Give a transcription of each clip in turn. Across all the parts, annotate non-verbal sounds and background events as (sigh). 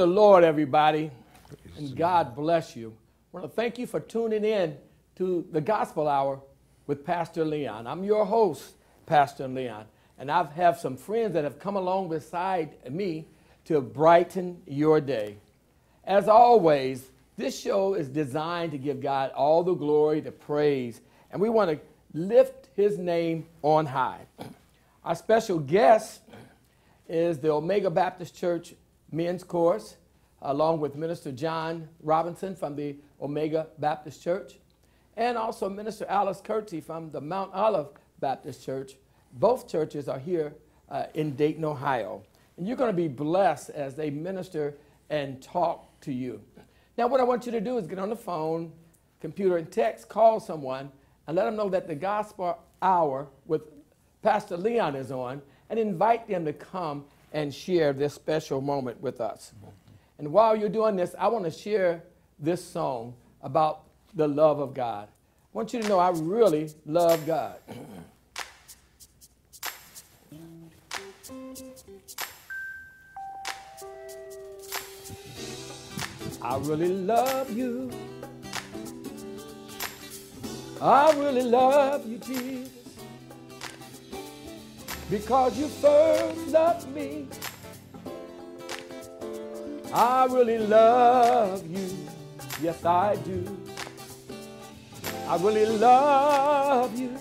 Praise the Lord, everybody. and God bless you. I want to thank you for tuning in to the Gospel Hour with Pastor Leon. I'm your host, Pastor Leon, and I have some friends that have come along beside me to brighten your day. As always, this show is designed to give God all the glory, the praise, and we want to lift his name on high. Our special guest is the Omega Baptist Church men's course, along with Minister John Robinson from the Omega Baptist Church, and also Minister Alice Curtsey from the Mount Olive Baptist Church. Both churches are here uh, in Dayton, Ohio. And you're going to be blessed as they minister and talk to you. Now, what I want you to do is get on the phone, computer, and text, call someone, and let them know that the gospel hour with Pastor Leon is on, and invite them to come and share this special moment with us. And while you're doing this, I want to share this song about the love of God. I want you to know I really love God. I really love you. I really love you, Jesus because you first loved me. I really love you, yes I do. I really love you.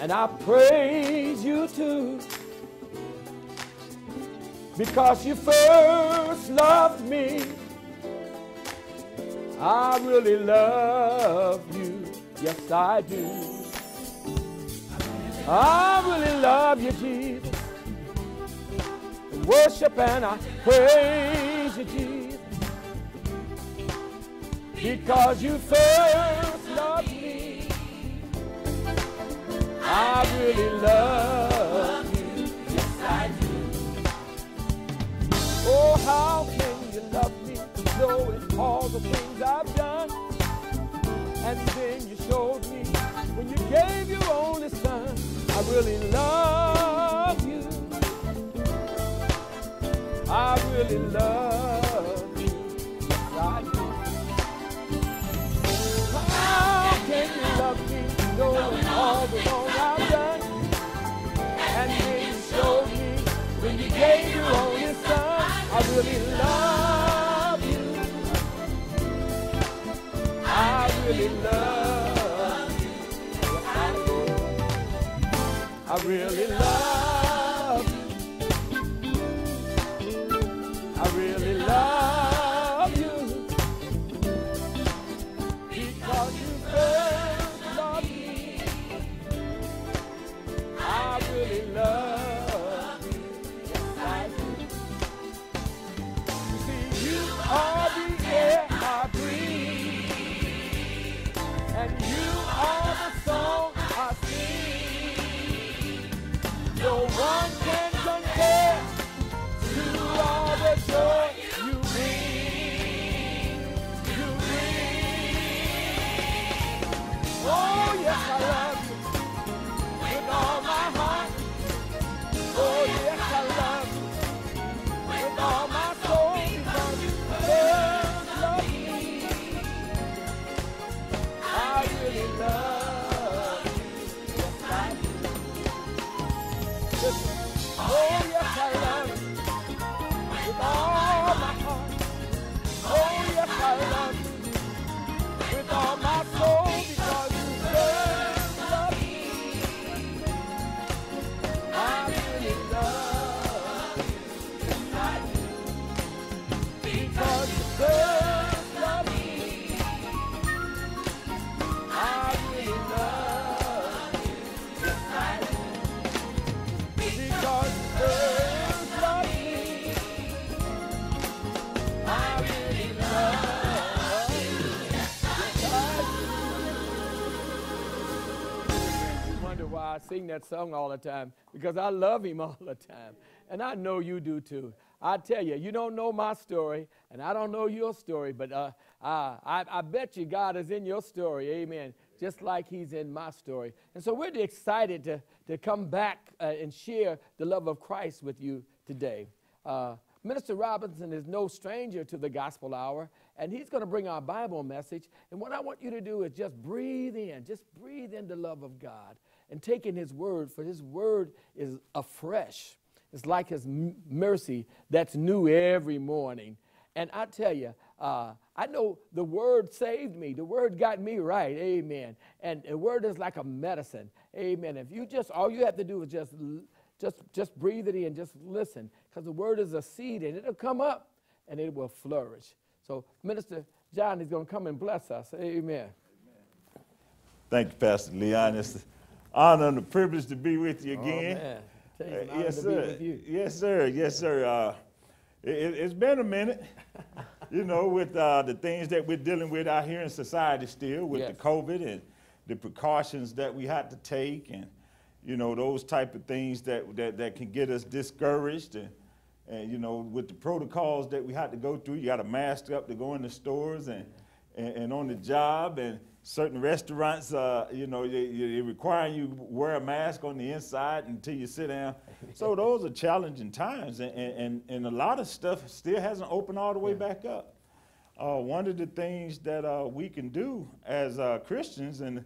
And I praise you too. Because you first loved me. I really love you, yes I do. I really love you, Jesus. Worship and I praise you, Jesus. Because you first loved me. I really love you. Yes, I do. Oh, how can you love me knowing all the things I've done? And then you showed me when you gave your only son. I really love you. I really love you. I do. How can you love me knowing all the wrong I've done? And then you showed me when you gave your only son. I really love you. I really love I really love sing that song all the time because I love him (laughs) all the time. And I know you do too. I tell you, you don't know my story, and I don't know your story, but uh, uh, I, I bet you God is in your story. Amen. Just like He's in my story. And so we're excited to, to come back uh, and share the love of Christ with you today. Uh, Minister Robinson is no stranger to the gospel hour, and he's going to bring our Bible message. And what I want you to do is just breathe in, just breathe in the love of God and taking his word, for his word is afresh. It's like his mercy that's new every morning. And I tell you, uh, I know the word saved me. The word got me right. Amen. And the word is like a medicine. Amen. If you just, all you have to do is just just, just breathe it in, just listen, because the word is a seed and it'll come up and it will flourish. So, Minister John is going to come and bless us. Amen. Thank you, Pastor Leon. It's honor and a privilege to be with you again. Oh. Uh, yes, sir. Yes, sir. Yes, sir. Uh, it, has been a minute, (laughs) you know, with uh, the things that we're dealing with out here in society still, with yes. the COVID and the precautions that we had to take and you know, those type of things that, that, that can get us discouraged. And, and, you know, with the protocols that we had to go through, you got to mask up to go in the stores and, and, and on the job. And certain restaurants, uh, you know, they, they requiring you wear a mask on the inside until you sit down. (laughs) so those are challenging times. And, and, and a lot of stuff still hasn't opened all the way back up. Uh, one of the things that uh, we can do as uh, Christians, and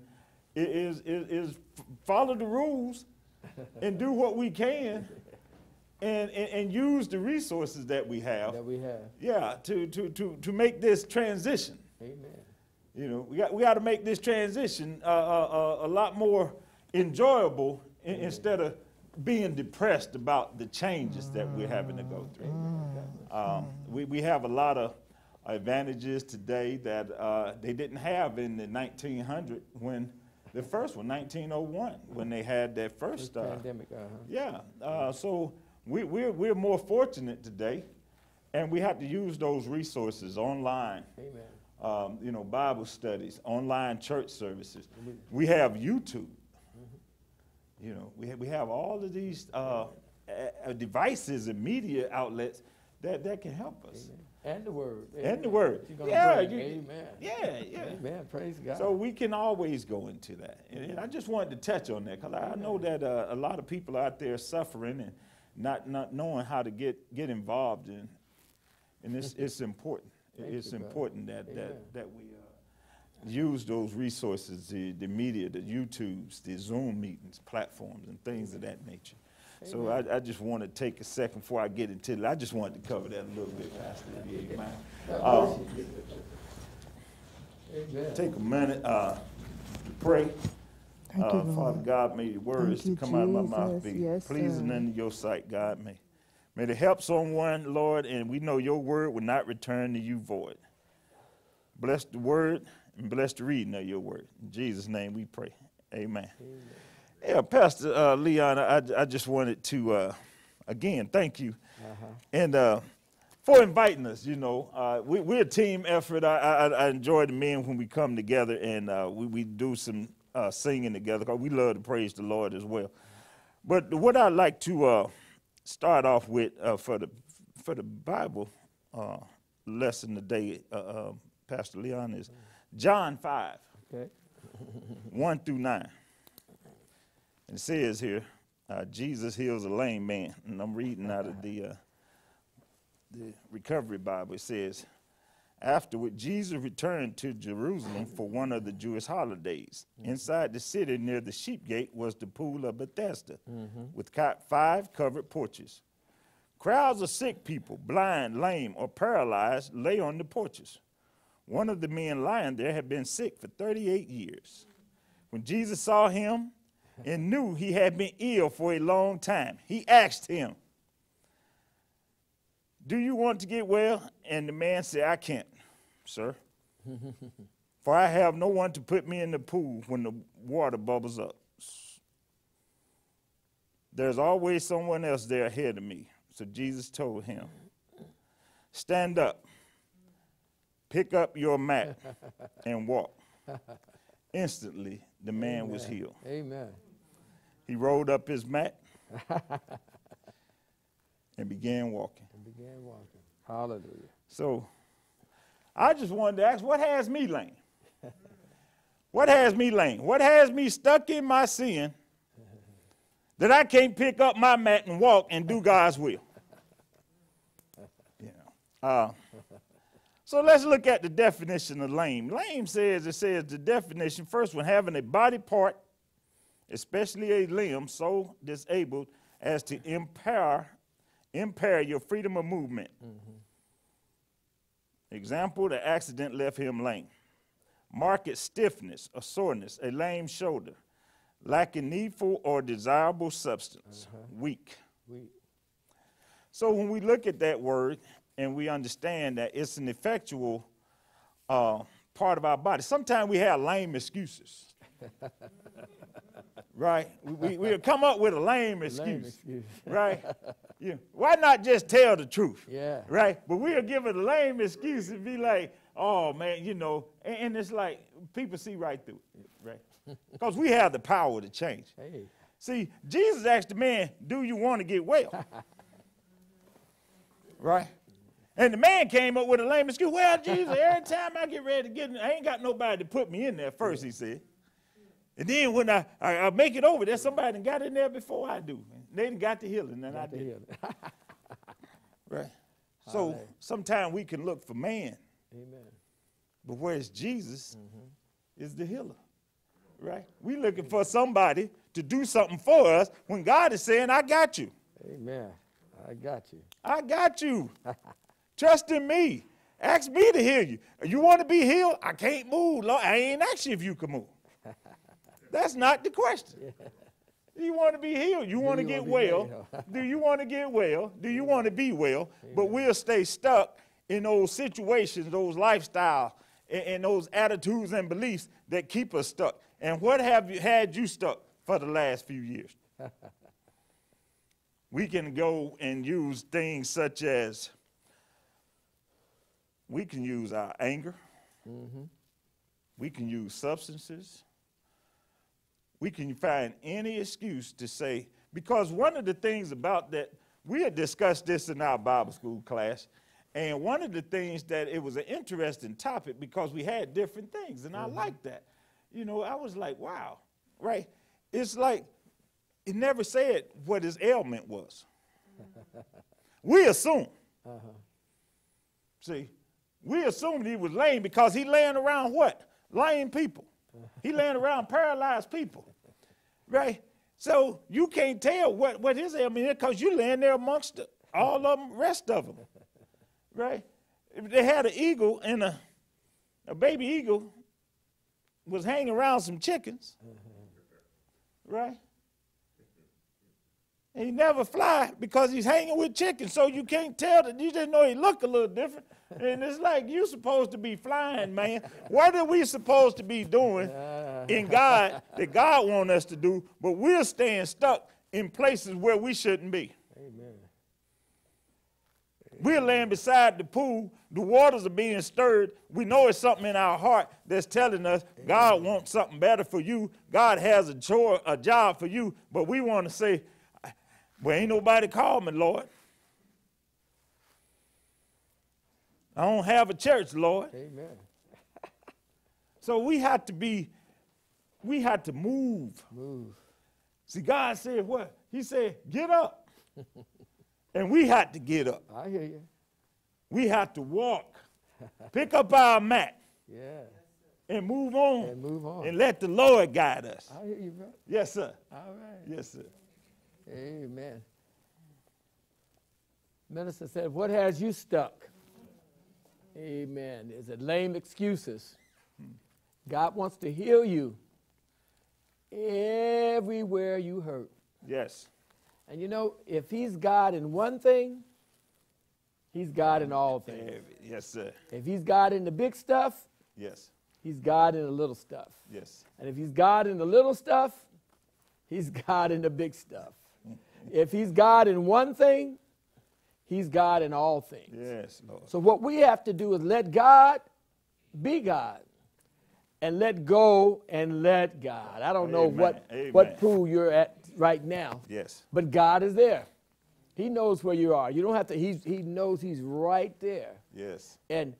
is, is, is follow the rules (laughs) and do what we can and, and, and, use the resources that we have. That we have. Yeah, to, to, to, to make this transition. Amen. You know, we got, we got to make this transition uh, uh, uh, a lot more enjoyable in, instead of being depressed about the changes that we're having to go through. Um, we, we have a lot of advantages today that uh, they didn't have in the 1900 when the first one, 1901, when they had that first uh, pandemic. Uh-huh. Yeah. Uh, so we, we're, we're more fortunate today, and we have to use those resources online. Amen. Um, you know, Bible studies, online church services. We have YouTube. Mm-hmm. You know, we have, we have all of these uh, devices and media outlets that, that can help us. Amen. And the word. And the word. Yeah, you, Amen. Yeah, yeah. Amen. Praise God. So we can always go into that. And, and I just wanted to touch on that because I know that uh, a lot of people out there suffering and not, not knowing how to get, get involved in. And it's, it's important. It's important that, that, that we uh, use those resources, the, the media, the YouTubes, the Zoom meetings, platforms, and things of that nature. So I, I, just want to take a second before I get into it. I just wanted to cover that a little bit, Pastor. Amen. Uh, take a minute uh, to pray. Uh, you, Father God, may your words you, come Jesus. out of my mouth be yes, pleasing in your sight, God. May, may it help someone, Lord, and we know your word will not return to you void. Bless the word and bless the reading of your word. In Jesus' name we pray. Amen. Amen. Yeah, Pastor uh, Leon, I, I just wanted to, uh, again, thank you. Uh-huh. And uh, for inviting us, you know, uh, we, are a team effort. I, I, I, enjoy the men when we come together and uh, we, we do some uh, singing together because we love to praise the Lord as well. But what I'd like to start off with for, the, for the Bible lesson today, Pastor Leon, is John 5, okay. (laughs) 1 through 9. And It says here, uh, Jesus heals a lame man. And I'm reading out of the, uh, the Recovery Bible. It says, Afterward, Jesus returned to Jerusalem for one of the Jewish holidays. Mm-hmm. Inside the city near the sheep gate was the pool of Bethesda mm-hmm. with five covered porches. Crowds of sick people, blind, lame, or paralyzed, lay on the porches. One of the men lying there had been sick for 38 years. When Jesus saw him, and knew he had been ill for a long time. He asked him, Do you want to get well? And the man said, I can't, sir. (laughs) for I have no one to put me in the pool when the water bubbles up. There's always someone else there ahead of me. So Jesus told him, Stand up, pick up your mat, (laughs) and walk. Instantly, the man Amen. was healed. Amen. He rolled up his mat (laughs) and began walking. And began walking. Hallelujah. So I just wanted to ask, what has me lame? (laughs) what has me lame? What has me stuck in my sin that I can't pick up my mat and walk and do God's will? Uh, so let's look at the definition of lame. Lame says, it says the definition first one, having a body part, especially a limb, so disabled as to impair, impair your freedom of movement. Mm-hmm. Example, the accident left him lame. Market stiffness, a soreness, a lame shoulder, lacking needful or desirable substance, uh-huh. weak. weak. So when we look at that word and we understand that it's an effectual uh, part of our body, sometimes we have lame excuses. (laughs) (laughs) right? We, we, will come up with a lame excuse, lame excuse. (laughs) right? Yeah. Why not just tell the truth? Yeah. Right? But we'll give it a lame excuse and be like, oh man, you know, and, and it's like people see right through it, right? (laughs) Because we have the power to change. Hey. See, Jesus asked the man, do you want to get well? right? And the man came up with a lame excuse. Well, Jesus, every time I get ready to get in, I ain't got nobody to put me in there first, he said. And then when I, I, I make it over, there's somebody that got in there before I do. They got the healing, and got I did. (laughs) right. So right. sometimes we can look for man. Amen. But where's Jesus mm-hmm. is the healer. Right? We looking for somebody to do something for us when God is saying, I got you. Amen. I got you. I got you. (laughs) Trust in me. Ask me to heal you. You want to be healed? I can't move. Lord, I ain't asked you if you can move. That's not the question. You want to be healed. You want to (laughs) get well. Do you want to get well? Do you want to be well? But we'll stay stuck in those situations, those lifestyle, and, and those attitudes and beliefs that keep us stuck. And what have you had you stuck for the last few years? (laughs) we can go and use things such as we can use our anger. Mm-hmm. We can use substances we can find any excuse to say, because one of the things about that, we had discussed this in our Bible school class, and one of the things that it was an interesting topic because we had different things, and mm-hmm. I like that. You know, I was like, wow, right? It's like it never said what his ailment was. (laughs) we assume. Uh-huh. See, we assumed he was lame because he laying around what? Lame people. He laying around paralyzed people, right? So you can't tell what, what his ailment is because you laying there amongst the, all of them, rest of them, right? If they had an eagle and a, a baby eagle was hanging around some chickens, right? And he never fly because he's hanging with chickens, so you can't tell that. You just know he look a little different. And it's like you supposed to be flying, man. What are we supposed to be doing in God that God want us to do, but we're staying stuck in places where we shouldn't be. Amen. We're laying beside the pool. The waters are being stirred. We know it's something in our heart that's telling us God wants something better for you. God has a chore, a job for you, but we want to say, well, ain't nobody called me, Lord. I don't have a church, Lord. Amen. (laughs) so we have to be, we have to move. Move. See, God said what? He said, get up. (laughs) and we had to get up. I hear you. We had to walk. Pick up our mat. Yeah. And move on. And move on. And let the Lord guide us. I hear you, bro. Yes, sir. All right. Yes, sir. Amen. Minister said, What has you stuck? Amen. Is it lame excuses? God wants to heal you everywhere you hurt. Yes. And you know, if He's God in one thing, He's God in all things. Yes, sir. If He's God in the big stuff, yes. He's God in the little stuff. Yes. And if He's God in the little stuff, He's (laughs) God in the big stuff. If He's God in one thing, He's God in all things. Yes, Lord. So what we have to do is let God be God and let go and let God. I don't Amen. know what, what pool you're at right now. Yes. But God is there. He knows where you are. You don't have to, he's, he knows he's right there. Yes. And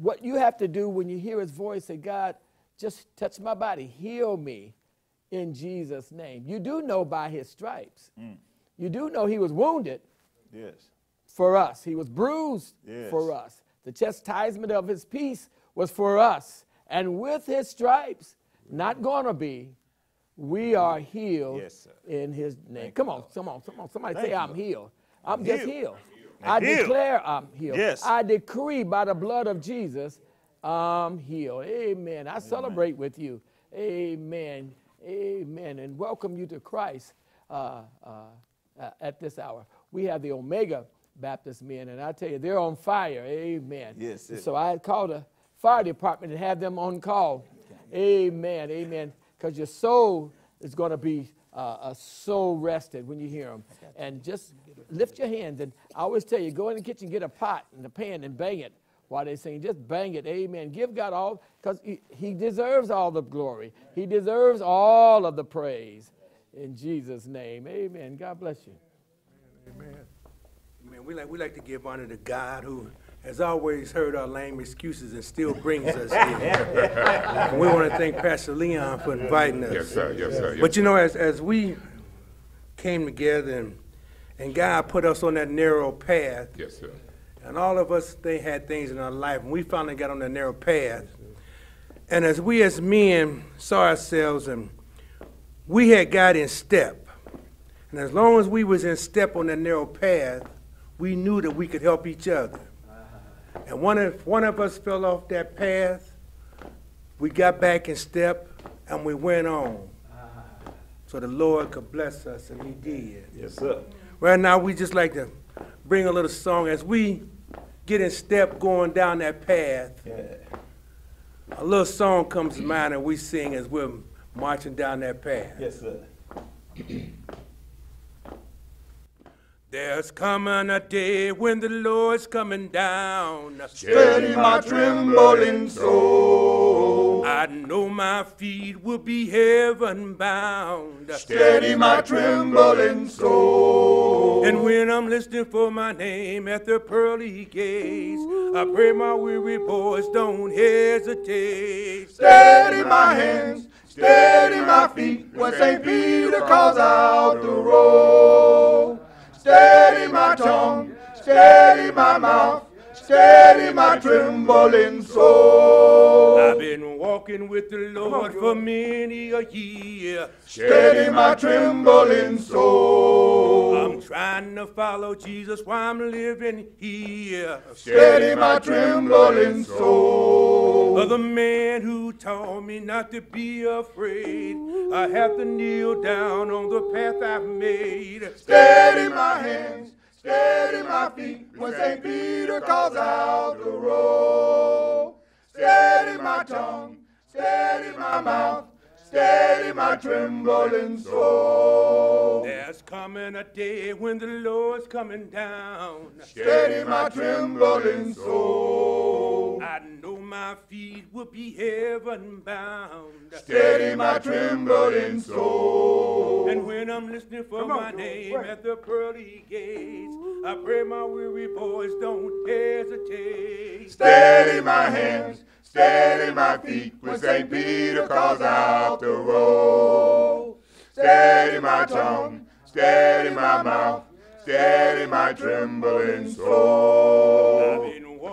what you have to do when you hear his voice, say, God, just touch my body, heal me in Jesus' name. You do know by his stripes. Mm. You do know he was wounded. Yes. for us. He was bruised yes. for us. The chastisement of his peace was for us. And with his stripes, not gonna be, we are healed yes, in his name. Thank come on, come on, come on. Somebody Thank say, I'm healed. I'm, I'm just healed. healed. I healed. declare I'm healed. Yes. I decree by the blood of Jesus, I'm healed. Amen. I Amen. celebrate with you. Amen. Amen. And welcome you to Christ uh, uh, uh, at this hour. We have the Omega Baptist men, and I tell you, they're on fire. Amen. Yes. So I called the fire department and have them on call. Amen. Amen. Because your soul is going to be uh, uh, so rested when you hear them. And just lift your hands. And I always tell you, go in the kitchen, get a pot and a pan, and bang it while they sing. Just bang it. Amen. Give God all, because he, he deserves all the glory. He deserves all of the praise. In Jesus' name. Amen. God bless you. Amen. Amen. We like, we like to give honor to God who has always heard our lame excuses and still brings us here. (laughs) we want to thank Pastor Leon for inviting us. Yes, sir. Yes, sir. Yes, but you know, as, as we came together and, and God put us on that narrow path. Yes, sir. And all of us, they had things in our life, and we finally got on that narrow path. And as we as men saw ourselves, and we had got in step. And as long as we was in step on that narrow path, we knew that we could help each other. And one of, one of us fell off that path, we got back in step, and we went on. So the Lord could bless us, and He did. Yes, sir. Right now, we just like to bring a little song as we get in step going down that path. Yeah. A little song comes to mind, and we sing as we're marching down that path. Yes, sir. There's coming a day when the Lord's coming down. Steady my trembling soul. I know my feet will be heaven bound. Steady my trembling soul. And when I'm listening for my name at the pearly gates, I pray my weary boys don't hesitate. Steady my hands, steady my feet when St. Peter calls out the roll. Steady my tongue, steady my mouth, steady my trembling soul. I've been walking with the Lord for many a year. Steady my trembling soul. I'm trying to follow Jesus while I'm living here. Steady my trembling soul. Of the man who taught me not to be afraid, I have to kneel down on the path I've made. Steady my hands, steady my feet when St. Peter calls out the roll. Steady my tongue, steady my mouth, steady my trembling soul. There's coming a day when the Lord's coming down. Steady my trembling soul. I know my feet will be heaven bound. Steady my trembling soul. And when I'm listening for my name at the pearly gates, I pray my weary boys don't hesitate. Steady my hands Steady my feet when St. Peter calls out the roll. Steady my tongue, steady my mouth, steady my trembling soul.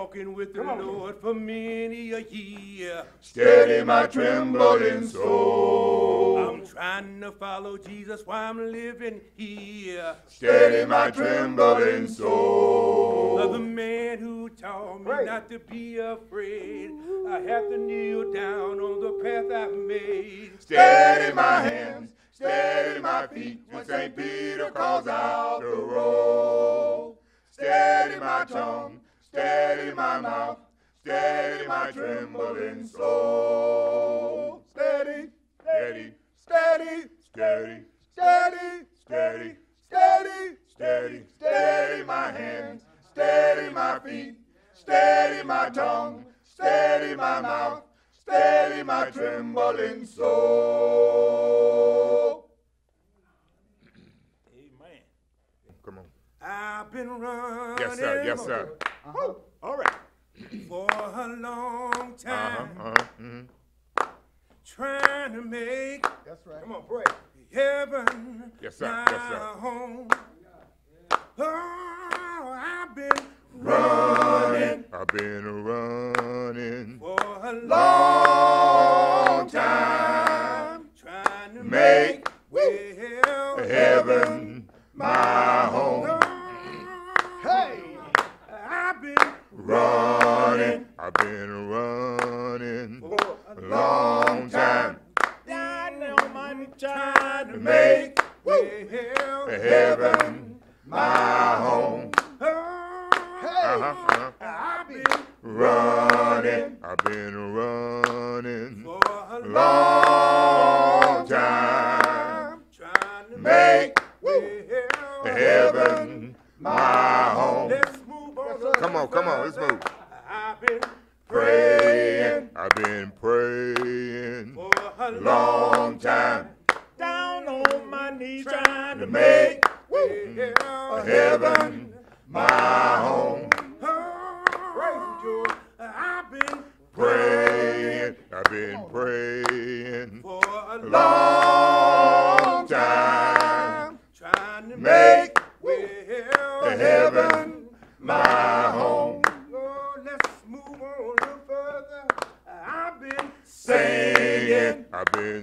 Walking with the Lord for many a year. Steady my trembling soul. I'm trying to follow Jesus while I'm living here. Steady my trembling soul. Of the man who taught me not to be afraid. I have to kneel down on the path I've made. Steady my hands, steady my feet when St. Peter calls out the roll. Steady my tongue, steady my mouth, steady my trembling soul. Steady, steady, steady, steady, steady, steady, steady, steady, steady my hands, steady my feet, steady my tongue, steady my mouth, steady my trembling soul. Amen. Come on. I've been running. Yes, sir. Yes, sir. Uh-huh. All right. For a long time. Uh-huh. Uh-huh. Mm-hmm. Trying to make. That's right. Come on, pray. Heaven. Yes, sir. Yes, sir. Home. Oh, I've been running. I've been running for a long time, trying to make long time. Down on trying to make well Heaven my home. Uh-huh, uh-huh. I've been Running. I've been running for a long time. trying to Make well heaven my home. Let's move on. Come on, come on, let's move. I've been Praying. I've been praying a long time. down on my knees trying to make well heaven my home. I've been Praying. I've been praying for a long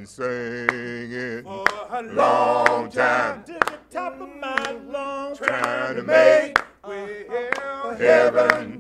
been singing for a long time. to the top of my lungs, Trying to make well heaven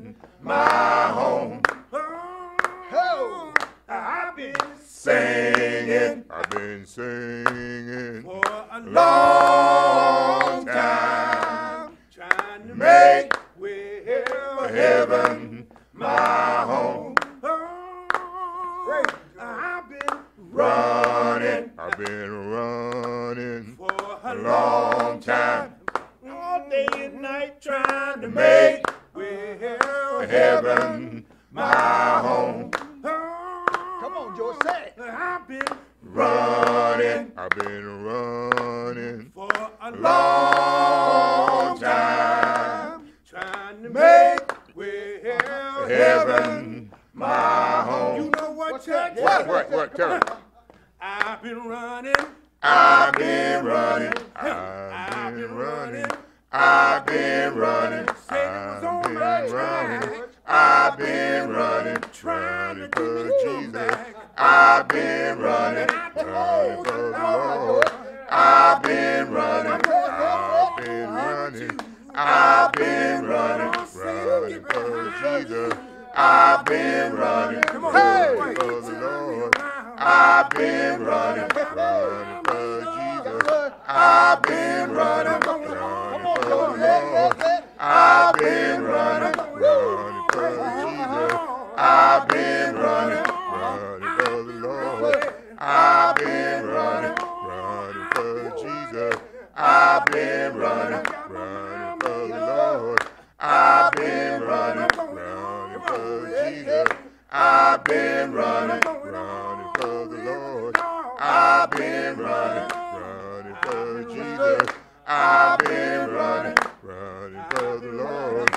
I've been running, running for Jesus. I've been running, running for the Lord. I've been running, running for Jesus. I've been running, running for the Lord. I've been running, running for Jesus. I've been running, running for the Lord.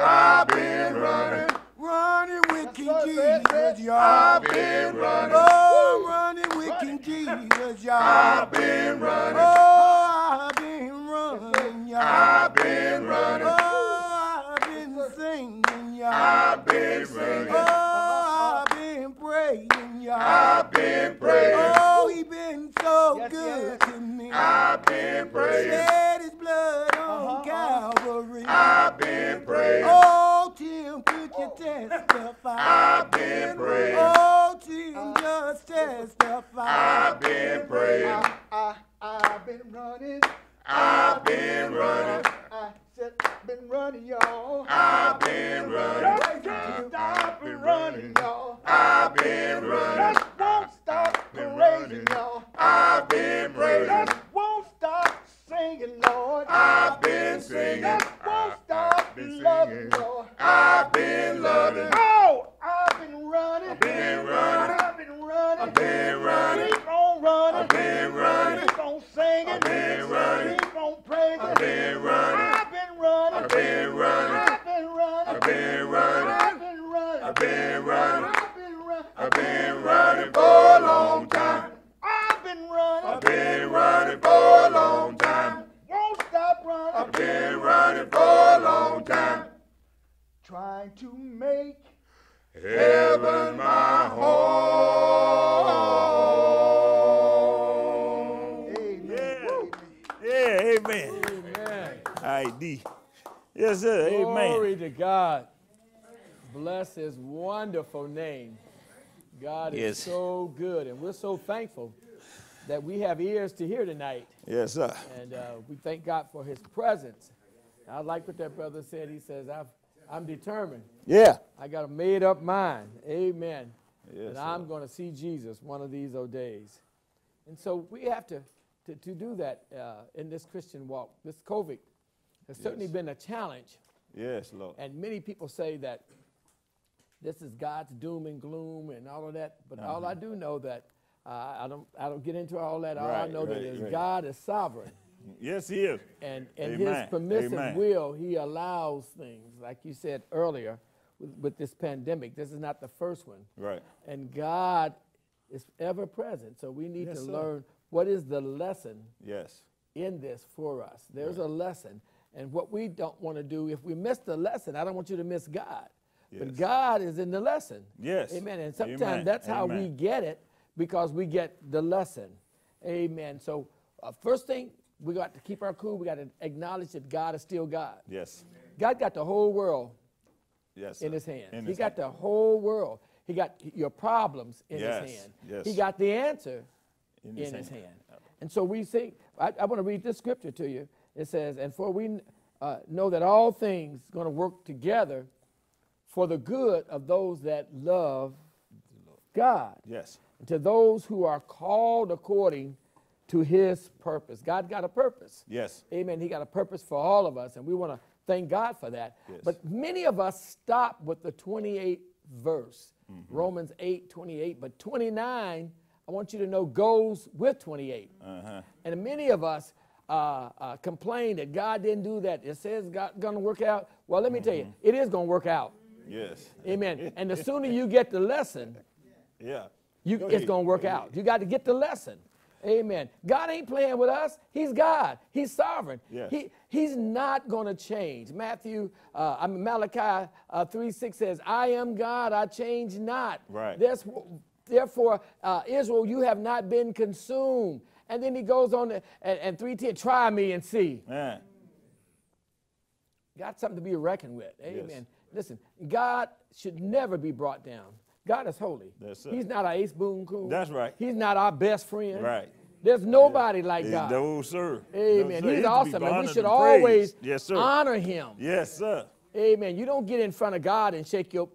I've been running, Running with King Jesus. I've been running, Jesus, y'all. I've been running, Oh, I've been running, y'all. I've been running, Oh, I've been singing, y'all. I've been running, Oh, I've been praying, y'all. I've been praying, Oh, he been so good to me. I've been praying, Shed his blood on Calvary. I've been praying, Oh, Tim, could you testify? I've been praying, Oh, Tim, just testify. I've been praying, I, I've been running. I've been running, I said, been running, y'all. I've been running, I've been running, y'all. I've been running, Just won't stop been praising, running. y'all. I've been praising, Just won't stop singing, Lord. I've been singing, Just won't stop I've been loving, singing, Lord. I've been loving, Oh, I've been running. I've been running, I've been running. been running, Keep on running. been running, Keep on singing. I've been running, Keep on praising. been running, I've been running. been running, I've been running. I've been running, wonderful name. God is so good, and we're so thankful that we have ears to hear tonight. Yes, sir. And uh, we thank God for his presence. I like what that brother said. He says, I've, I'm determined. Yeah. I got a made up mind. Amen. Yes, and. I'm going to see Jesus one of these old days. And so we have to, to, to do that uh, in this Christian walk. This COVID has certainly been a challenge. Yes, Lord. And many people say that this is God's doom and gloom and all of that. But all I do know that uh, I don't I don't get into all that. All I know that right, is right. God is sovereign. Yes, He is. And in Amen, his permissive amen. will, he allows things. Like you said earlier with, with this pandemic, this is not the first one. Right. And God is ever present. So we need Yes, to sir. learn what is the lesson Yes. in this for us. There's a lesson. And what we don't want to do, if we miss the lesson, I don't want you to miss God. But God is in the lesson. Yes. Amen. And sometimes Amen. that's how we get it because we get the lesson. Amen. So, uh, first thing, we got to keep our cool. We got to acknowledge that God is still God. Yes. God got the whole world Yes. in sir. his hand. In he his got the whole world. He got your problems in Yes, his hand. yes. He got the answer In his hand. hand. And so we see, I, I want to read this scripture to you. It says, And for we uh, know that all things going to work together for the good of those that love God, Yes. and to those who are called according to his purpose. God got a purpose. Yes. Amen. He got a purpose for all of us, and we want to thank God for that. Yes. But many of us stop with the 28th verse, Mm-hmm. Romans 8 28. But 29, I want you to know, goes with 28. Uh-huh. And many of us uh, uh, complain that God didn't do that. It says God going to work out. Well, let me tell you, Mm-hmm. it is going to work out. Yes. Amen. (laughs) and the sooner you get the lesson, Yeah. you, Go it's going to work Go out. You got to get the lesson. Amen. God ain't playing with us. He's God. He's sovereign. Yes. He, he's not going to change. Matthew, uh, I mean Malachi uh, 3 6 says, I am God, I change not. Right. There's, therefore, uh, Israel, you have not been consumed. And then he goes on to, and, and 310, try me and see. Man. Got something to be reckoned with. Amen. Listen, God should never be brought down. God is holy. That's it. He's not our ace boon coon. That's right. He's not our best friend. Right. There's nobody like It's God. No, sir. Amen. No, sir. He's awesome, and we should and always. Yes, honor him. Yes, sir. Amen. You don't get in front of God and shake your,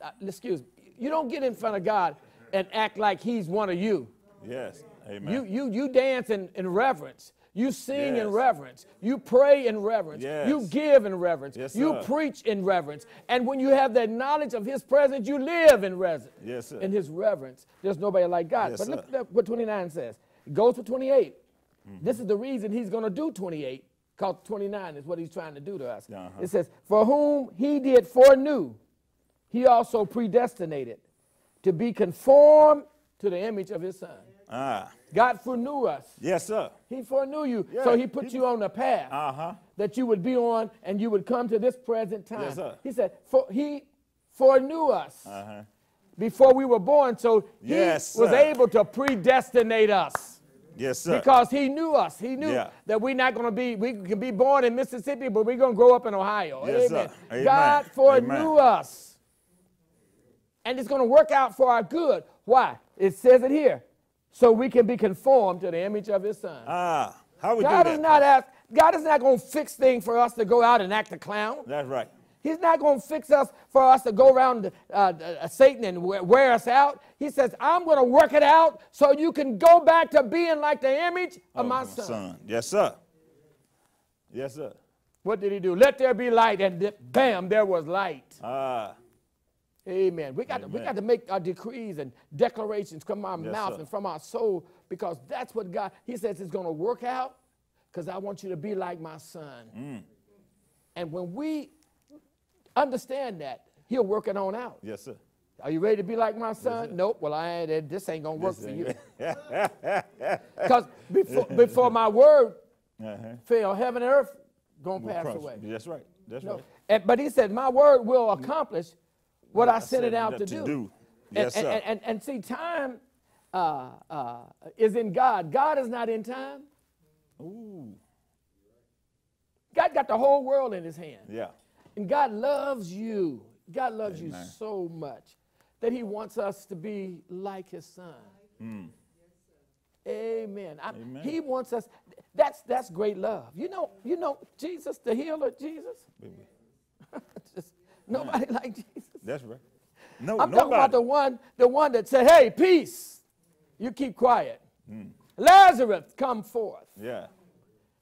uh, excuse me, you don't get in front of God and act like he's one of you. Yes. Amen. You, you, you dance in, in reverence. You sing in reverence. You pray in reverence. You give in reverence. Yes, you preach in reverence. And when you have that knowledge of his presence, you live in reverence. Yes, sir. In his reverence. There's nobody like God. Yes, but look at what 29 says. It goes for 28. Mm-hmm. This is the reason he's going to do 28, because 29 is what he's trying to do to us. Uh-huh. It says, For whom he did foreknew, he also predestinated to be conformed to the image of his son. Ah. God foreknew us. Yes, sir. He foreknew you. Yeah, so he put he- you on the path Uh-huh. that you would be on and you would come to this present time. Yes, sir. He said, for, He foreknew us Uh-huh. before we were born. So he Yes, was able to predestinate us Yes, sir. because he knew us. He knew Yeah. that we're not going to be, we can be born in Mississippi, but we're going to grow up in Ohio. Yes, Amen. sir. Amen. God foreknew Amen. us. And it's going to work out for our good. Why? It says it here. So we can be conformed to the image of his son. ah. How we God do is not ask, God is not going to fix things for us to go out and act a clown. That's right. He's not going to fix us for us to go around uh, uh, Satan and wear, wear us out. He says, I'm going to work it out so you can go back to being like the image of Oh, my son. Yes, sir. Yes, sir. What did he do? Let there be light, and bam, there was light. Ah. Amen. We got, to, we got to make our decrees and declarations from our Yes, mouth sir. and from our soul because that's what God, He says it's going to work out because I want you to be like my son. Mm. And when we understand that, He'll work it on out. Yes, sir. Are you ready to be like my son? nope. Well, I ain't, this ain't going to work This for you. Because (laughs) (laughs) before, (laughs) before my word Uh-huh. fell, heaven and earth going to pass Cross. away. That's right. That's No, right. And, but he said, My word will accomplish what I sent it out to, to do. do. And, Yes, and, sir. and, and, and see, time uh, uh, is in God. God is not in time. Ooh, God got the whole world in his hand. yeah. And God loves you. God loves you so much that he wants us to be like his son. Amen. I- Amen. He wants us. That's that's great love. You know, you know Jesus, the healer, Jesus. (laughs) Just nobody (laughs) like Jesus. That's right. No, I'm nobody. talking about the one, the one that said, "Hey, peace, you keep quiet." Hmm. Lazarus, come forth. yeah.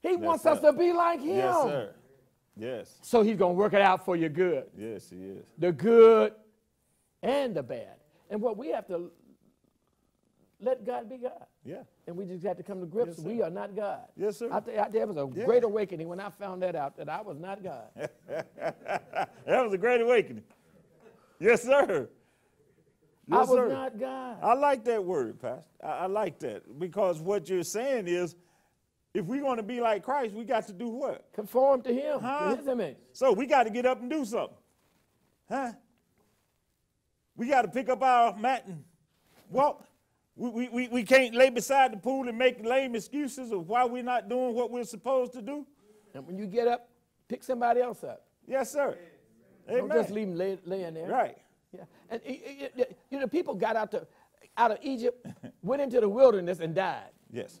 He wants us to be like him. Yes, sir. Yes. So he's gonna work it out for your good. Yes, he is. the good and the bad. And what we have to let God be God. Yeah. And we just have to come to grips. Yes, we are not God. Yes, sir. I you, I- there was a Yeah. great awakening when I found that out that I was not God. (laughs) That was a great awakening. Yes, sir. I was sir. not God. I like that word, Pastor. I, I like that because what you're saying is, if we're going to be like Christ, we got to do what? Conform to Him, Huh? to His image. So we got to get up and do something, huh? We got to pick up our mat and walk. We, we, we, we can't lay beside the pool and make lame excuses of why we're not doing what we're supposed to do. And when you get up, pick somebody else up. Yes, sir. Don't just leave them lay, laying there. Right. Yeah. And you know, people got out to out of Egypt, (laughs) went into the wilderness and died. Yes.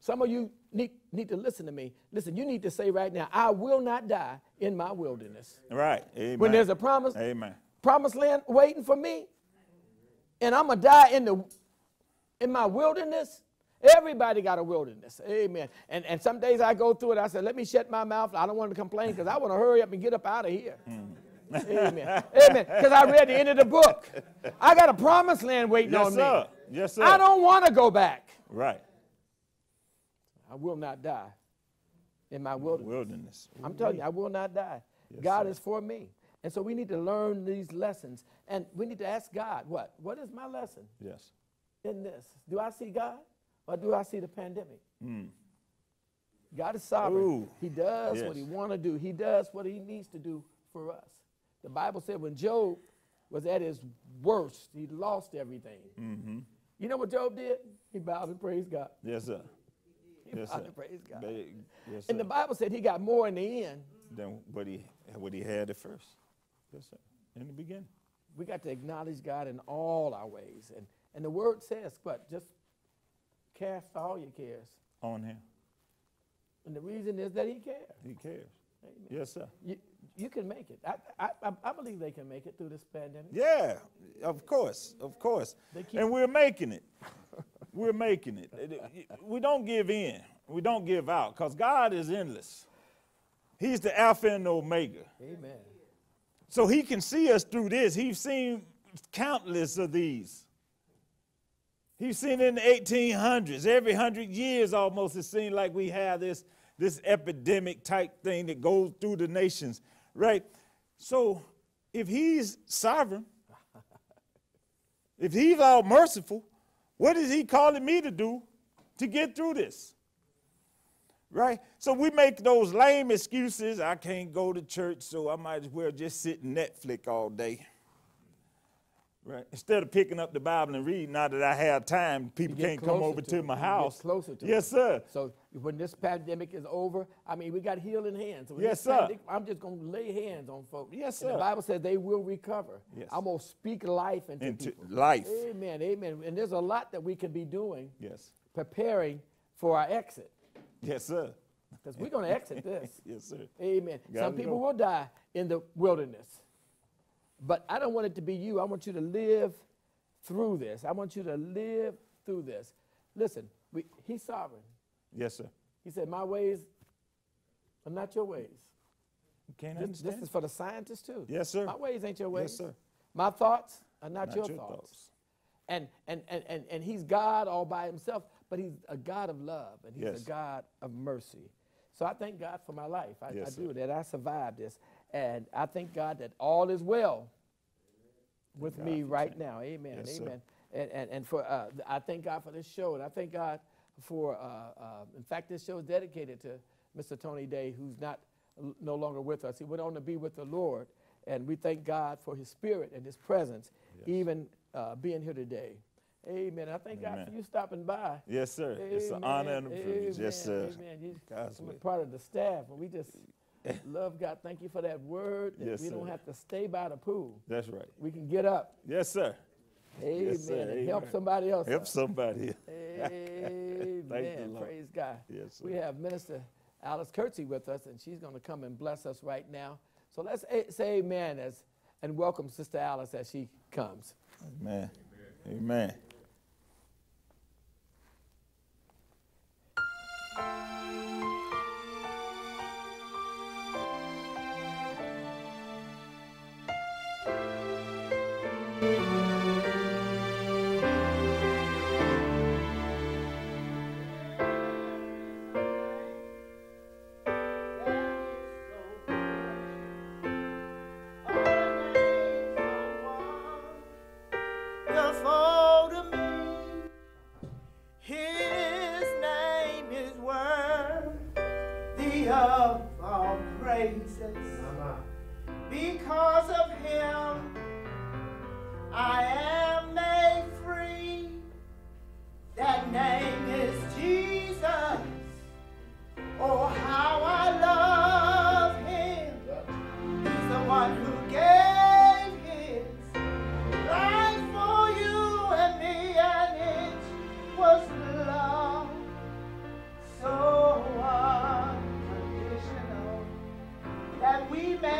Some of you need, need to listen to me. Listen, you need to say right now, I will not die in my wilderness. Right. Amen. When there's a promise, Amen. promised land waiting for me, and I'm gonna die in the in my wilderness. Everybody got a wilderness. Amen. And and some days I go through it, I say, let me shut my mouth. I don't want to complain because I want to hurry up and get up out of here. Mm. Amen. Amen. Because I read the end of the book. I got a promised land waiting Yes, on sir. me. Yes, sir. I don't want to go back. Right. I will not die in my wilderness. Wilderness. I'm telling you, I will not die. God is for me. And so we need to learn these lessons. And we need to ask God, what? What is my lesson Yes. in this? Do I see God or do I see the pandemic? Hmm. God is sovereign. Ooh. He does what he Yes. want to do. He does what he needs to do for us. The Bible said when Job was at his worst, he lost everything. Mm-hmm. You know what Job did? He bowed and praised God. Yes, sir. He Yes, bowed sir. and praised God. Ba- Yes, sir. And the Bible said he got more in the end. Than what he what he had at first. Yes, sir. In the beginning. we got to acknowledge God in all our ways. And, and the word says, but just cast all your cares. On him. And the reason is that he cares. He cares. Amen. Yes, sir. You, you can make it. I, I, I- believe they can make it through this pandemic. Yeah, of course, of course. And we're making it. we're making it. We don't give in. We don't give out because God is endless. He's the Alpha and Omega. Amen. So he can see us through this. He's seen countless of these. He's seen it in the 1800s, every hundred years almost, it seems like we have this, this epidemic type thing that goes through the nations, right? So if he's sovereign, if he's all merciful, what is he calling me to do to get through this? Right? So we make those lame excuses. I can't go to church, so I might as well just sit and Netflix all day. Right? Instead of picking up the Bible and reading, now that I have time, people can't come over to to my house. closer to yes, sir. So when this pandemic is over, I mean, we got healing hands. So Yes, sir. pandemic- I'm just going to lay hands on folks. Yes, And sir. the Bible says they will recover. Yes. I'm going to speak life into, Into people. life. Amen, amen. And there's a lot that we can be doing, Yes. preparing for our exit. Yes, sir. Because we're going to exit this. (laughs) Yes, sir. Amen. Gotta Some people go. will die in the wilderness. But I don't want it to be you. I want you to live through this. I want you to live through this. Listen, we, he's sovereign. Yes, sir. He said, My ways are not your ways. You can't This, understand. this is for the scientists too. Yes, sir. My ways ain't your ways. Yes, sir. My thoughts are not, Not your, your thoughts. thoughts. And, and, and, and, and he's God all by himself, but he's a God of love and he's Yes. a God of mercy. So I thank God for my life. I, Yes, I do that. I survived this. And I thank God that all is well with God me right now. Amen. Yes, sir. Amen. And, and, and for uh, I thank God for this show, and I thank God for. Uh, uh, in fact, this show is dedicated to Mr. Tony Day, who's not no longer with us. He went on to be with the Lord. And we thank God for his spirit and his presence, yes. even uh, being here today. Amen. I thank Amen. God for you stopping by. Yes, sir. Amen. It's an honor and a privilege. Yes, sir. Amen. You're part of the staff, and we just (laughs) love God. Thank you for that word. That yes, we sir. don't have to stay by the pool. That's right. We can get up. Yes, sir. Amen. Yes, sir. And Amen. help somebody else. Help somebody. (laughs) Amen. Praise God. Yes, sir. We have Minister Alice Curtsey with us, and she's going to come and bless us right now. So let's say amen as, and welcome Sister Alice as she comes. Amen. Amen. we may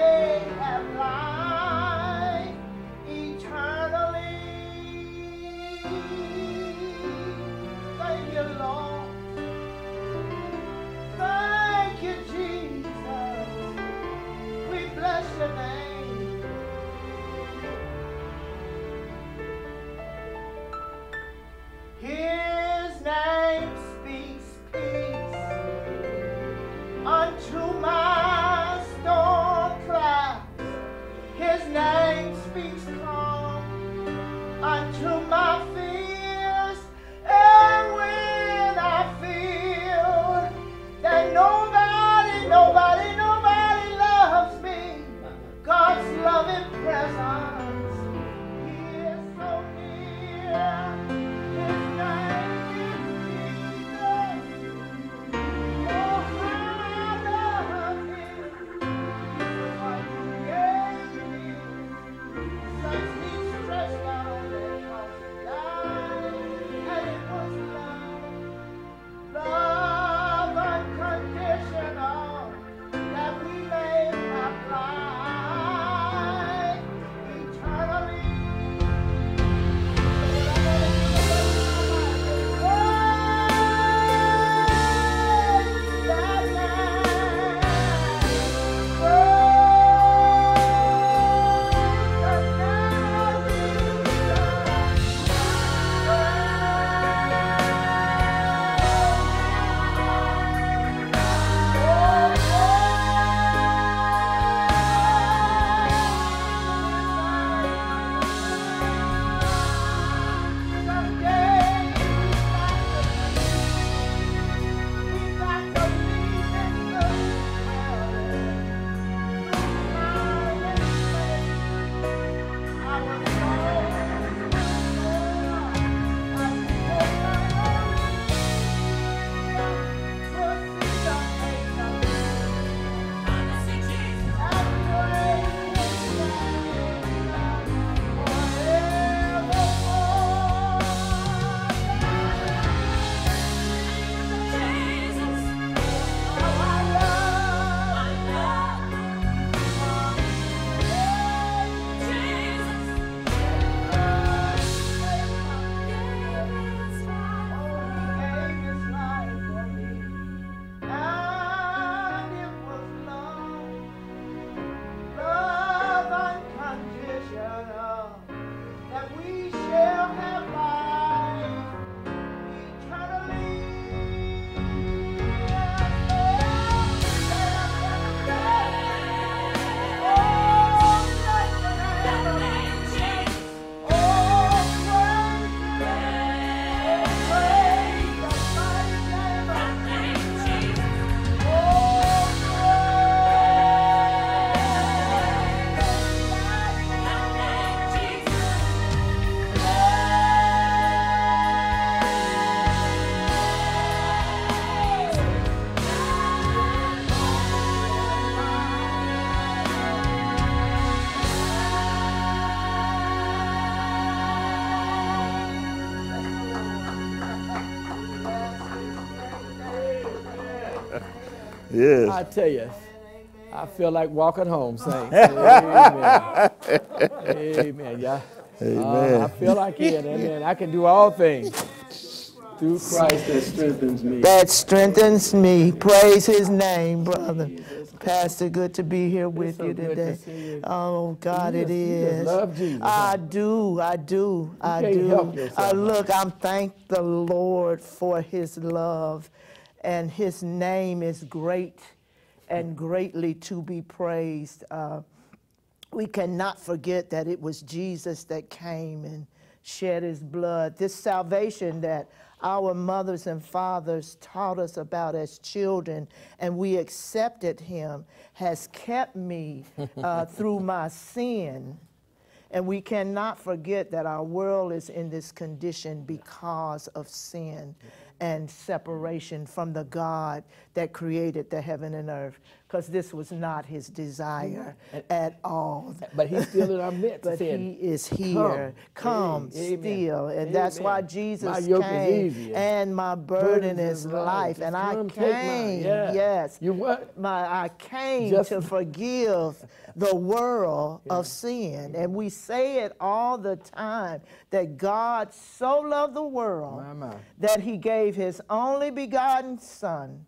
Yes. I tell you, I feel like walking home, (laughs) saints. Amen. Amen. Yeah. Amen. Uh, I feel like it. Amen. I can do all things through Christ that strengthens me. That strengthens me. Praise his name, brother. Pastor, good to be here with so you good to today. you. Oh God, You it just- you just love Jesus, I do, I do, I can't do. help yourself, Uh, look, I'm thank the Lord for His love, and His name is great and greatly to be praised. Uh, we cannot forget that it was Jesus that came and shed his blood. This salvation that our mothers and fathers taught us about as children and we accepted him has kept me uh, (laughs) through my sin. And we cannot forget that our world is in this condition because of sin and separation from the God that created the heaven and earth, because this was not his desire at all. But he's still in our midst. But saying, he is here. Come, Amen. still. And that's why Jesus My yoke is came. And my burden burdens is is life. And I come came, Yeah. yes. You what? My, I came Just- to forgive the world of sin. And we say it all the time that God so loved the world My, my. that he gave his only begotten Son,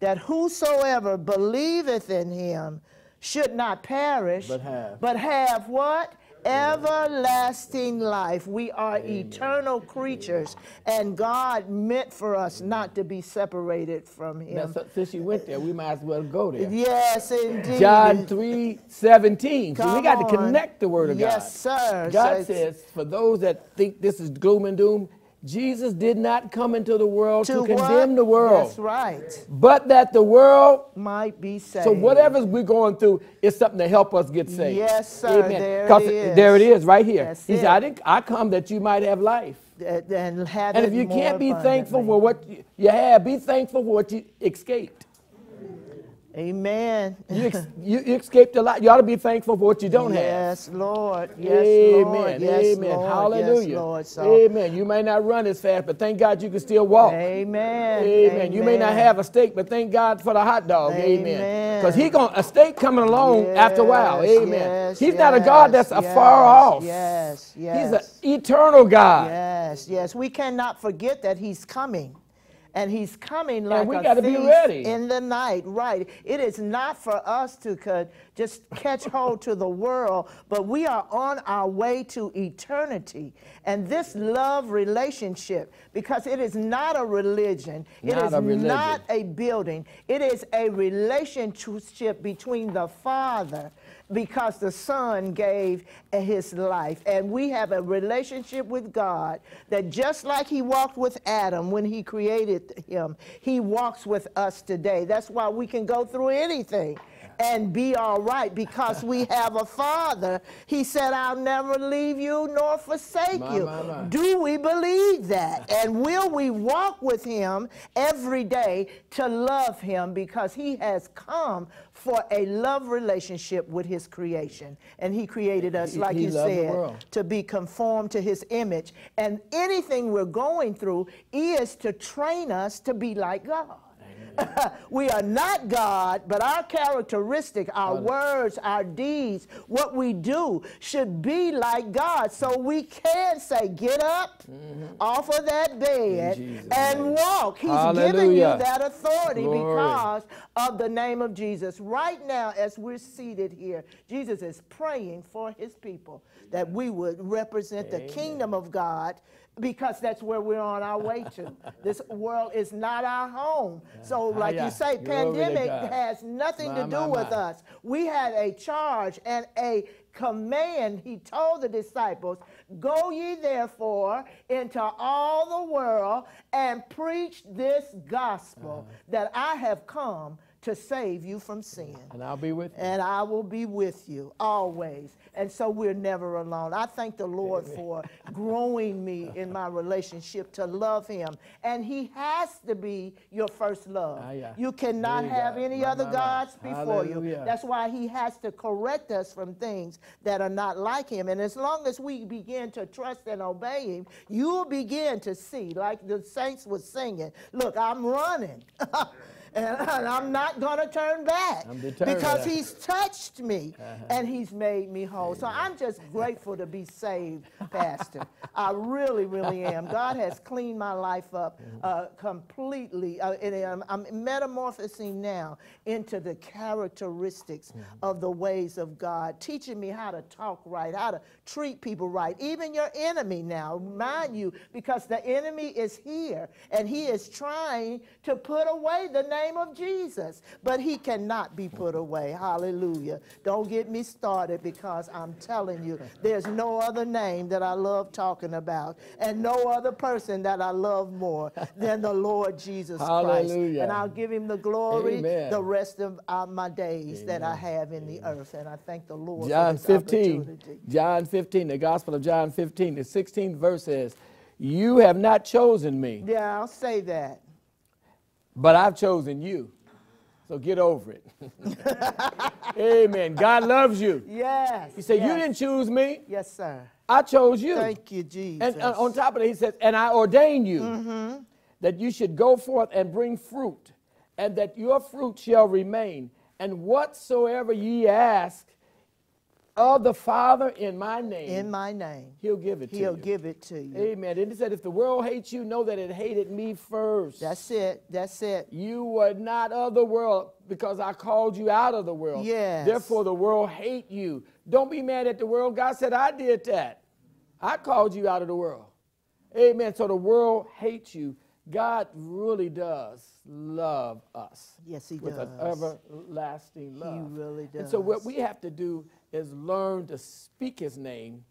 that whosoever believeth in him should not perish, But have. but have what? Everlasting life. We are eternal creatures, and God meant for us not to be separated from Now, him. so- since you went there, we might as well go there. Yes, indeed. John 3 17. See, we Come got to connect the Word of God. Yes, sir. God So- says, for those that think this is gloom and doom, Jesus did not come into the world to, what? condemn the world, That's right. but that the world. Might be saved. So whatever we're going through is something to help us get saved. Yes, sir. Amen. There it is. There it is, right here. That's he it. said, "I didn't. I come that you might have life." and and have And if you can't be thankful for what you- you have, be thankful for what you escaped. Amen. (laughs) You, ex- you you escaped a lot. You ought to be thankful for what you don't have. Yes, Lord. Yes, Amen. Lord. Yes, Amen. Lord. Hallelujah. Yes, Lord. So, Amen. You may not run as fast, but thank God you can still walk. Amen. Amen. You may not have a steak, but thank God for the hot dog. Amen. Amen. Because he going a steak coming along after a while. Amen. yes, He's not a God that's yes, afar off. Yes, yes. He's an eternal God. Yes, yes. We cannot forget that he's coming. And he's coming like we a gotta be thief ready. in the night. Right. It is not for us to just catch hold to the world, but we are on our way to eternity. And this love relationship, because it is not a religion, it Not is a religion. not a building, it is a relationship between the Father because the Son gave his life. And we have a relationship with God that just like he walked with Adam when he created him, he walks with us today. That's why we can go through anything and be all right because we have a father. He said, I'll never leave you nor forsake My, you. my, my. Do we believe that? And will we walk with him every day to love him because he has come for a love relationship with his creation. And he created us, like he you said, to be conformed to his image. And anything we're going through is to train us to be like God. (laughs) we are not God, but our characteristic, our words, our deeds, what we do should be like God. So we can say, get up off of that bed Mm-hmm. And name. walk. He's giving you that authority Glory. because of the name of Jesus. Right now, as we're seated here, Jesus is praying for his people that we would represent the kingdom of God because that's where we're on our way to. (laughs) this world is not our home. So, like Hiya. you say, to pandemic has nothing My, to do my, with my. us. We had a charge and a command. He told the disciples, Go ye therefore into all the world and preach this gospel Uh-huh. that I have come to save you from sin And I'll be with you. and I will be with you always. And so we're never alone. I thank the Lord for growing me in my relationship to love Him. And He has to be your first love. Ah, yeah. You cannot you have any My, other my, my. gods before you. That's why He has to correct us from things that are not like Him. And as long as we begin to trust and obey Him, you'll begin to see, like the saints were singing, look, I'm running. (laughs) And, (laughs) and I'm not going to turn back because he's (laughs) touched me and he's made me whole. So I'm just grateful to be saved, (laughs) Pastor. I really, really am. God has cleaned my life up uh, completely. Uh, and I'm, I'm metamorphosing now into the characteristics of the ways of God, teaching me how to talk right, how to treat people right, even your enemy now, mind you, because the enemy is here and he is trying to put away the name of Jesus, but he cannot be put away. Hallelujah. Don't get me started because I'm telling you, there's no other name that I love talking about and no other person that I love more than the Lord Jesus Christ. Hallelujah. And I'll give him the glory Amen. the rest of uh, my days that I have in the earth. And I thank the Lord John for this 15, opportunity. John 15, the Gospel of John 15, the 16th verse says, You have not chosen me, Yeah, I'll say that. But I've chosen you. So get over it. (laughs) Amen. God loves you. Yes. He said, You didn't choose me, Yes, sir. I chose you. Thank you, Jesus. And uh, on top of it, he says, And I ordain you Mm-hmm. that you should go forth and bring fruit, and that your fruit shall remain. And whatsoever ye ask of the Father in my name, in my name, he'll give it He'll to you. He'll give it to you. Amen. And he said, If the world hates you, know that it hated me first. That's it. That's it. you were not of the world because I called you out of the world. Yes. Therefore, the world hate you. Don't be mad at the world. God said, I did that. I called you out of the world. Amen. So the world hates you. God really does love us Yes, He with does. an everlasting love. He really does. And so what we have to do is learn to speak His name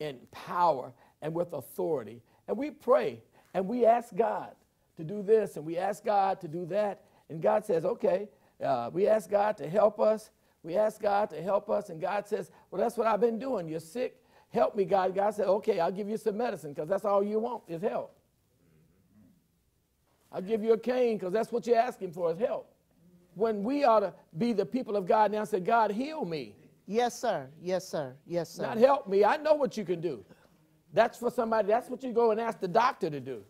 in power and with authority. And we pray and we ask God to do this and we ask God to do that. And God says, okay, uh, we ask God to help us. We ask God to help us. And God says, well, that's what I've been doing. You're sick. Help me, God. God said, okay, I'll give you some medicine because that's all you want is help. I'll give you a cane because that's what you're asking for is help. When we ought to be the people of God now say, God, heal me. Yes, sir. Yes, sir. Yes, sir. Not help me. I know what you can do. That's for somebody, that's what you go and ask the doctor to do.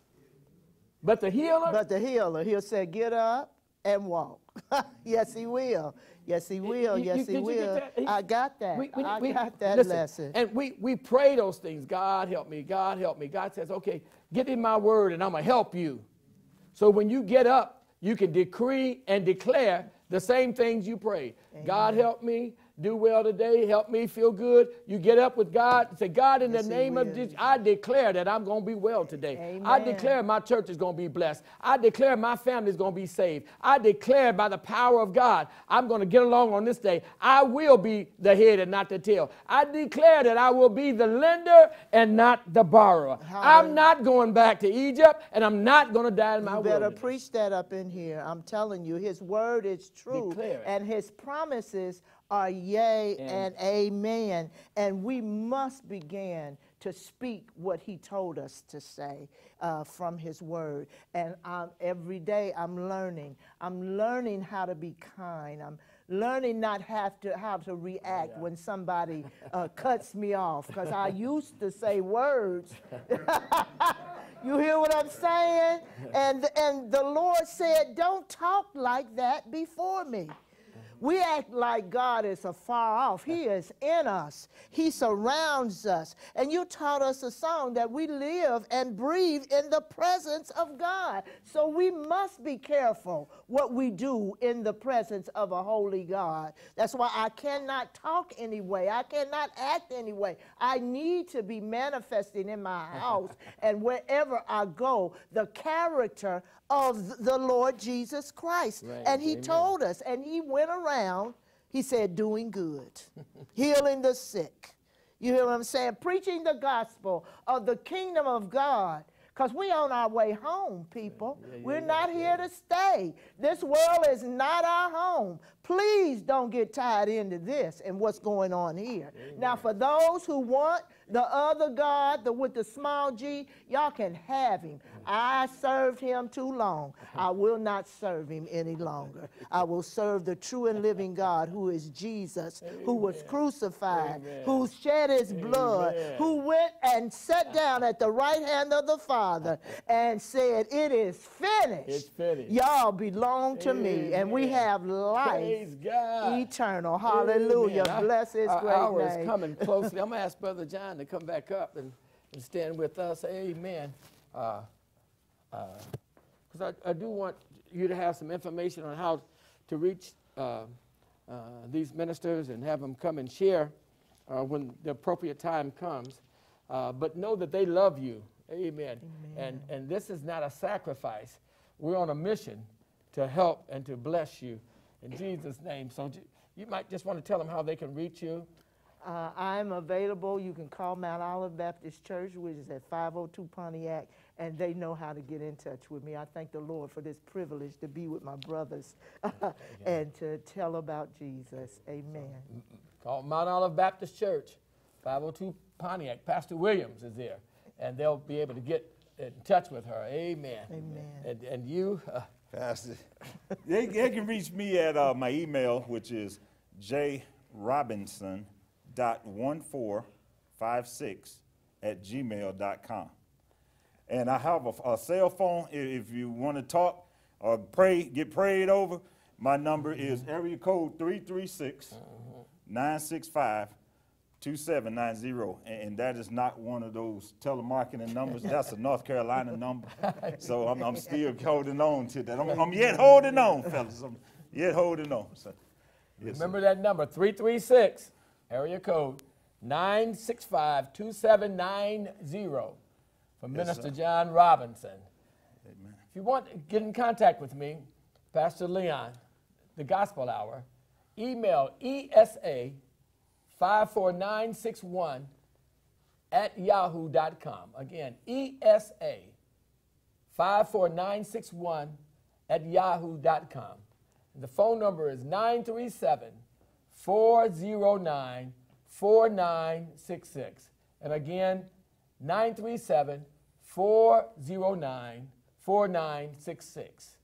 But the healer, But the healer, he'll say, get up and walk. (laughs) yes, he will. Yes, he will. You- yes, he will. He- I got that. we- we- I we- got that listen, lesson. And we, we pray those things. God help me. God help me. God says, okay, get in my word and I'm going to help you. So when you get up, you can decree and declare the same things you prayed. God help me. Do well today. Help me feel good. You get up with God say, God, in Yes, the name of. Jesus, I declare that I'm going to be well today. I declare my church is going to be blessed. I declare my family is going to be saved. I declare by the power of God, I'm going to get along on this day. I will be the head and not the tail. I declare that I will be the lender and not the borrower. I'm not going back to Egypt and I'm not going to die in my You better preach that up in here. I'm telling you, his word is true. And his promises are yea And- and, amen. And we must begin to speak what he told us to say uh, from his word. And um, every day I'm learning. I'm learning how to be kind. I'm learning not have to how to react when somebody uh, (laughs) cuts me off because I used to say words (laughs) you hear what I'm saying? (laughs) And, and the Lord said, Don't talk like that before me. We act like God is afar off. He is in us. He surrounds us. And you taught us a song that we live and breathe in the presence of God. So we must be careful what we do in the presence of a holy God. That's why I cannot talk anyway. I cannot act anyway. I need to be manifesting in my (laughs) house and wherever I go the character of the Lord Jesus Christ. Right. And he Amen. told us, and he went around, he said, doing good, (laughs) healing the sick. You hear what I'm saying? Preaching the gospel of the kingdom of God. Because we on our way home, people. We're not here to stay. This world is not our home. Please don't get tied into this and what's going on here. Now, for those who want the other God, the with the small g, y'all can have him. I served him too long. I will not serve him any longer. I will serve the true and living God who is Jesus, Amen. who was crucified, Amen. who shed his blood, who went and sat down at the right hand of the Father and said, It is finished. It's finished. Y'all belong to me, and we have life eternal. Hallelujah. Bless his our great hour name. is coming (laughs) closely. I'm going to ask Brother John to come back up and, and stand with us. Amen. Uh, uh, I, I, do want you to have some information on how to reach uh, uh these ministers and have them come and share uh, when the appropriate time comes. Uh, but know that they love you. Amen. Amen. And, and this is not a sacrifice. We're on a mission to help and to bless you in Jesus' name. So you might just want to tell them how they can reach you. Uh, I'm available. You can call Mount Olive Baptist Church, which is at 502 Pontiac, and they know how to get in touch with me. I thank the Lord for this privilege to be with my brothers (laughs) and to tell about Jesus. Amen. Call Mount Olive Baptist Church, 502 Pontiac. Pastor Williams is there, and they'll be able to get in touch with her. Amen. Amen. And, and you, uh, Pastor, they, they can reach me at uh, my email, which is jrobinson.1456 at gmail.com. And I have a, a cell phone if you want to talk or pray, get prayed over. My number is mm-hmm. area code 336 965 2790. And that is not one of those telemarketing numbers. (laughs) That's a North Carolina number. (laughs) So I'm, I'm still holding on to that. I'm, I'm yet (laughs) holding on, fellas. I'm yet holding on. So, yes, Remember sir. that number 336, area code 965 2790 from yes, Minister sir. John Robinson. Amen. If you want to get in contact with me, Pastor Leon, the Gospel Hour, email ESA 54961 at yahoo.com. Again, ESA 54961 at yahoo.com. The phone number is 937 409 4966. And again, 937 409 4966.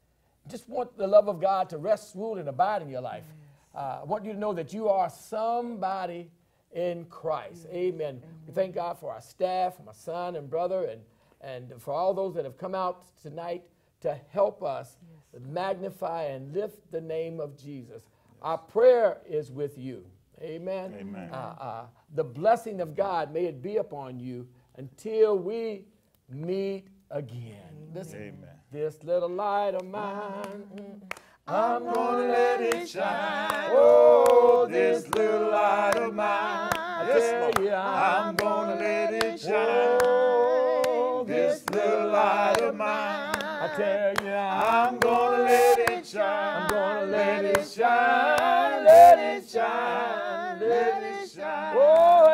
Just want the love of God to rest, rule, and abide in your life. Uh, I want you to know that you are somebody in Christ. Amen. Amen. We thank God for our staff, my son and brother, and, and for all those that have come out tonight to help us yes. magnify and lift the name of Jesus. Our prayer is with you. Amen. Amen. Uh, uh, the blessing of God may it be upon you until we meet again. Listen, Amen. this little light of mine. Mm, I'm gonna let it shine. Oh, this little light of mine. I tell you, I'm gonna let it shine. Oh, this little light of mine. I tell you, I'm gonna let it shine. I'm gonna let it shine. Let it shine. Let it shine. Oh,